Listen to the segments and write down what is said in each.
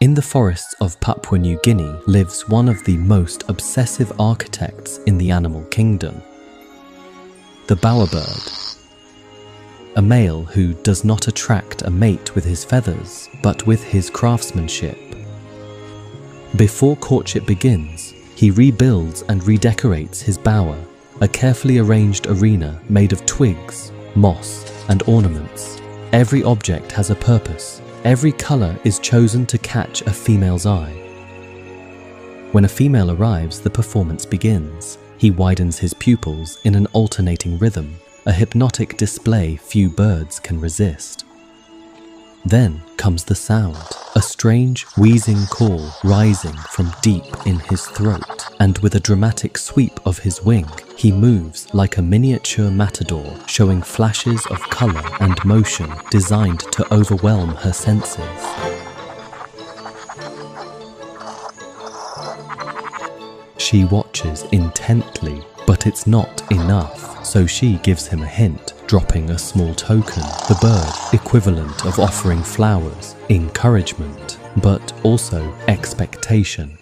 In the forests of Papua New Guinea lives one of the most obsessive architects in the animal kingdom the bowerbird. A male who does not attract a mate with his feathers, but with his craftsmanship. Before courtship begins, he rebuilds and redecorates his bower, a carefully arranged arena made of twigs, moss, and ornaments. Every object has a purpose. Every colour is chosen to catch a female's eye. When a female arrives, the performance begins. He widens his pupils in an alternating rhythm, a hypnotic display few birds can resist. Then comes the sound, a strange wheezing call rising from deep in his throat, and with a dramatic sweep of his wing, he moves like a miniature matador, showing flashes of colour and motion designed to overwhelm her senses. She watches intently, but it's not enough, so she gives him a hint, dropping a small token, the bird equivalent of offering flowers, encouragement, but also expectation.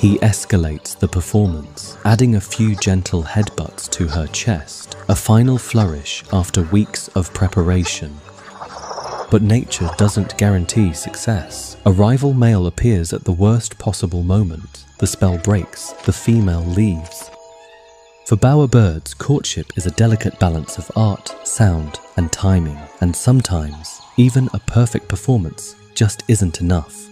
He escalates the performance, adding a few gentle headbutts to her chest, a final flourish after weeks of preparation. But nature doesn't guarantee success. A rival male appears at the worst possible moment. The spell breaks, the female leaves. For bowerbirds, courtship is a delicate balance of art, sound, and timing, and sometimes even a perfect performance just isn't enough.